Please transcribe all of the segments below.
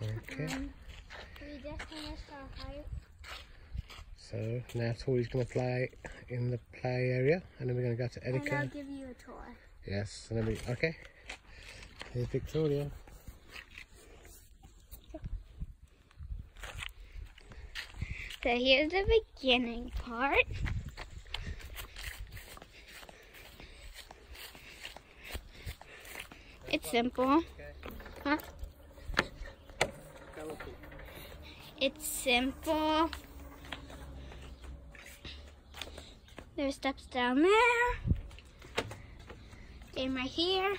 Okay. Um, we just finished our hike. So now Tori's going to play in the play area, and then we're going to go to And I'll give you a tour. Yes, and then we okay. Here's Victoria. So here's the beginning part. It's simple. It's simple. There's steps down there. And right here.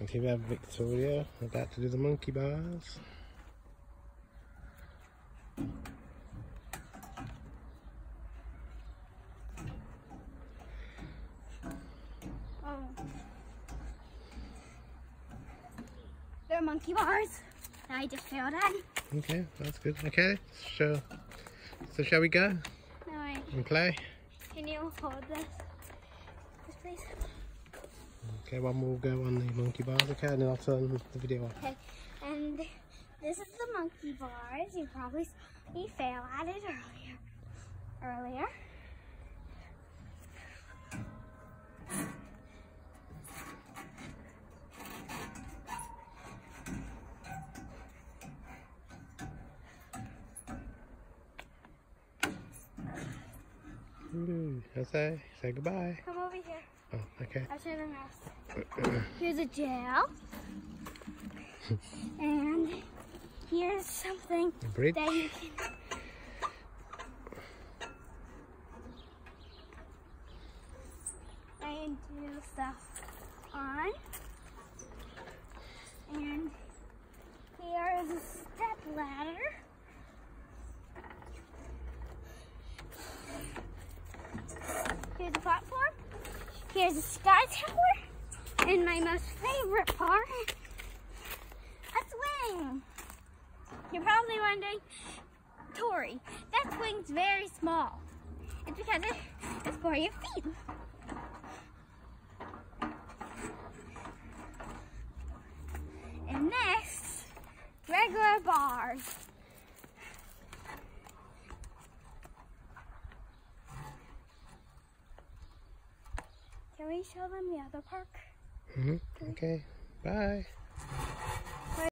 And here we have Victoria We're about to do the monkey bars. Oh. Monkey bars. I just failed at. Okay, that's good. Okay, so so shall we go I, and play? can you hold this? This please. Okay, one more go on the monkey bars. Okay, and then I'll turn the video off. Okay, and this is the monkey bars. You probably saw me fail at it earlier. Earlier. Ooh, say say goodbye. Come over here. Oh, okay. I'll show them else. Here's a jail. and here's something that you can and do stuff on. And here is a step ladder. Here's a platform. Here's a sky tower. And my most favorite part, a swing. You're probably wondering, Tori, that swing's very small. It's because it's for your feet. And next, regular bars. We show them the other park? hmm Okay, bye.